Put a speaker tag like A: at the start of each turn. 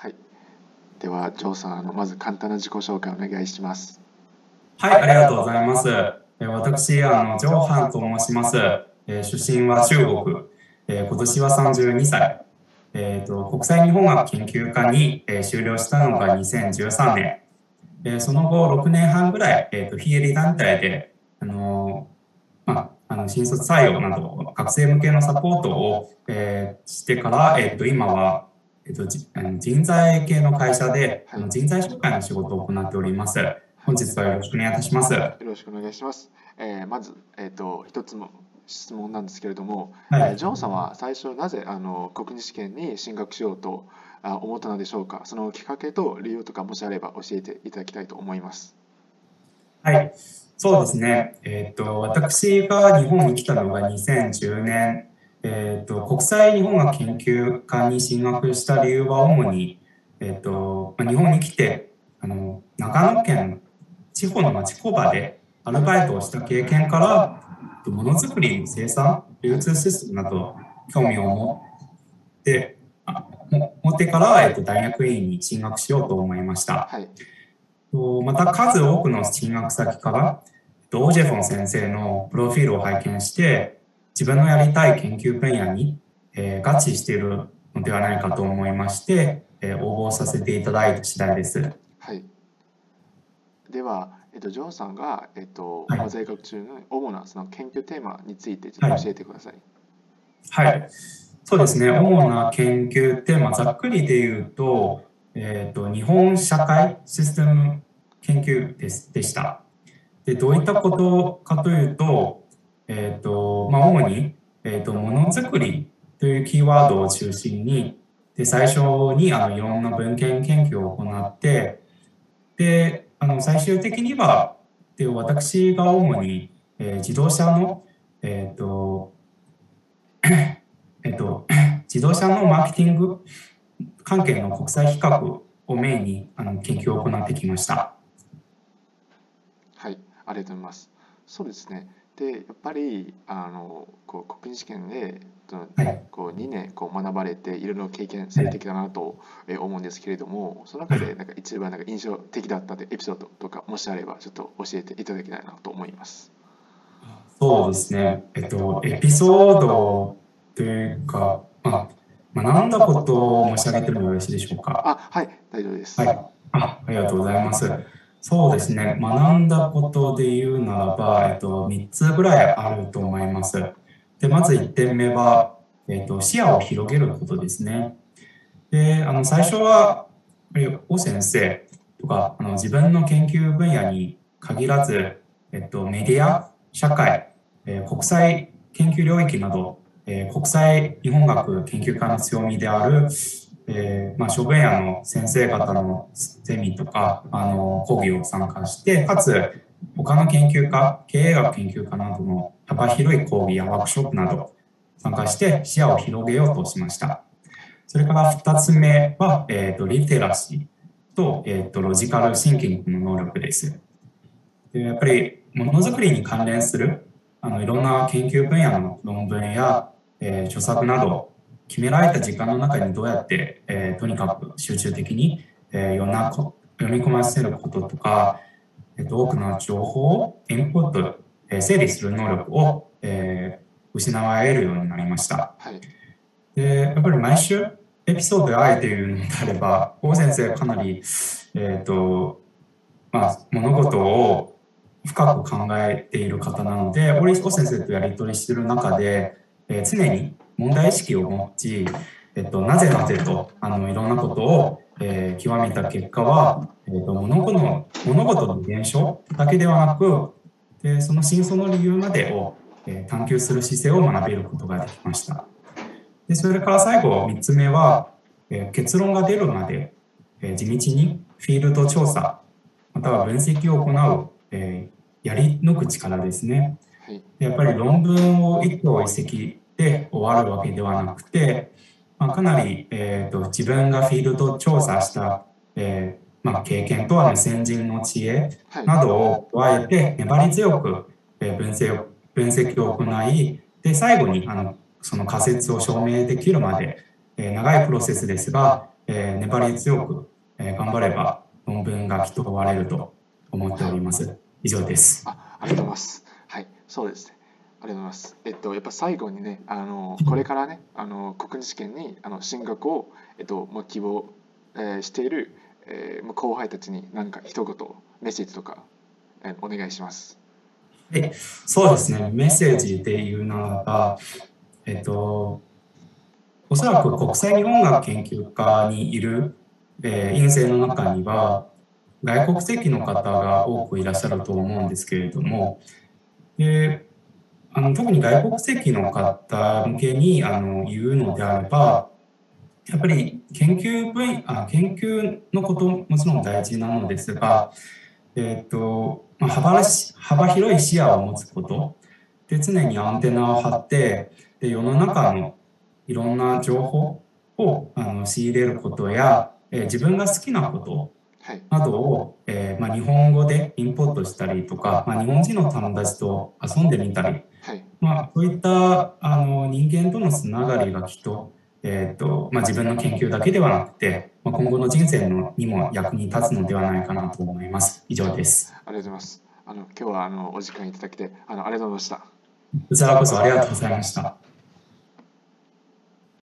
A: はい。では、ジョーさん、あのまず簡単な自己紹介お願いします。
B: はい、ありがとうございます。え私、あの、ジョーハンと申します。え出身は中国。え今年は32歳。えーと、国際日本学研究科に、えー修了したのが2013年。えーその後、6年半ぐらい、えーと、非営利団体で、あのーまあ、あの新卒採用など、学生向けのサポートを、えーしてから、えーと、今は、えーと、じあの人材系の会社で、あの人材紹介の仕事を行っております。本日はよろしくお願いいたします。
A: よろしくお願いします。えーまず、えっ、と、一つも質問なんですけれども、
B: はい
A: えージョンさんは最初なぜあの国二試験に進学しようとあ思ったのでしょうか？そのきっかけと理由とかもしあれば教えていただきたいと思います。
B: はい、そうですね。えっ、と、私が日本に来たのが2010年、えっ、と、国際日本学研究科に進学した理由は主に、えっ、と、まあ日本に来て、あの、長野県地方の町工場でアルバイトをした経験から、えっとものづくりの生産、流通システムなど興味を持って、持ってから、えっ、と、大学院に進学しようと思いました。
A: はい。
B: とまた数多くの進学先から、えっとオージェフォン先生のプロフィールを拝見して、自分のやりたい研究分野に、えー合致しているのではないかと思いまして、えー応募させていただいた次第です。
A: はい。では、えっ、と、ジョンさんが、えっ、と、
B: はい
A: 在学中の主なその研究テーマについてちょっと教えてください。
B: はい。そうですね。主な研究テーマ、ざっくりで言うと、えっ、と、日本社会システム研究ですでした。で、どういったことかというと、えっ、と、まあ、主に、えっ、と、ものづくりというキーワードを中心に、で、最初に、あの、いろんな文献研究を行って、で、あの、最終的には、で、私が主に、えー自動車の、えっ、と、えっと、自動車のマーケティング関係の国際比較をメインにあの研究を行ってきました。
A: はい、ありがとうございます。そうですね。で、やっぱりあのこう国二試験でこう2年こう学ばれていろいろ経験されてきたなとえー思うんですけれども、その中でなんか一番なんか印象的だったというエピソードとかもしあればちょっと教えていただきたいなと思います。
B: そうですね。えっと、エピソードというか、まあ、学んだことを申し上げてもよろしいでしょうか？
A: あ、はい、大丈夫です。
B: はい。あ、ありがとうございます。そうですね。学んだことで言うならば、えっと、3つぐらいあると思います。で、まず1点目は、えっと、視野を広げることですね。で、あの、最初は、やっぱり、王先生とか、あの、自分の研究分野に限らず、えっと、メディア、社会、えー国際研究領域など、えー国際日本学研究科の強みである、えーまあ、諸分野の先生方のゼミとかあの講義を参加してかつ他の研究家経営学研究家などの幅広い講義やワークショップなど参加して視野を広げようとしました。それから2つ目は、えー、とリテラシーと,、えー、とロジカルシンキングの能力です。でやっぱりものづくりに関連するあのいろんな研究分野の論文や、えー著作など決められた時間の中にどうやって、えーとにかく集中的に、えー読なこ読み込ませることとか、えーと多くの情報をインプット、えー整理する能力を、えー失われるようになりました。
A: はい、
B: で、やっぱり毎週エピソードであえて言うのであれば、王先生かなり、えっ、と、まあ、物事を深く考えている方なので、王先生とやり取りしている中で、えー常に問題意識を持ち、えっと、なぜなぜとあのいろんなことを、えー極めた結果は、えっと物事の物事の現象だけではなくでその真相の理由までを、えー探求する姿勢を学べることができました。でそれから最後3つ目は、えー結論が出るまで、えー地道にフィールド調査または分析を行う、えーやり抜く力ですね。やっぱり論文を一挙一石で終わるわけではなくて、まあ、かなり、えー、と自分がフィールド調査した、えーまあ、経験とは先人の知恵
A: はい、
B: などを加えて粘り強くえー分析を分析を行いで最後にあのその仮説を証明できるまで、えー長いプロセスですが、えー粘り強く、えー頑張れば論文がきっと終われると思っております。以上です。
A: あ、ありがとうございます。はい、そうですね。ありがとうございます。えっと、やっぱ最後にね、あの、これからね、あの、国立試験に、あの、進学を、えっと、もう希望、えーしている、えー後輩たちに、何か一言、メッセージとか、えーお願いします。
B: はい、そうですね、メッセージで言うならば、えっと、おそらく国際日本学研究科にいる、えー院生の中には、外国籍の方が多くいらっしゃると思うんですけれども、であの特に外国籍の方向けにあの言うのであれば、やっぱり研究分あ研究のこともちろん大事なのですが、えーとまあ、幅し幅広い視野を持つこと。で常にアンテナを張ってで世の中のいろんな情報をあの仕入れることや、えー自分が好きなこと
A: はい、
B: などを、えーまあ、日本語でインポートしたりとか、まあ、日本人の友達と遊んでみたり、
A: はい、
B: まあ、そういったあの人間とのつながりがきっと,、えーとまあ、自分の研究だけではなくて、まあ、今後の人生のにも役に立つのではないかなと思います。以上です。
A: ありがとうございます。あの、今日は、あの、お時間いただきて、あの、ありがとうございました。
B: こちらこそありがとうございました。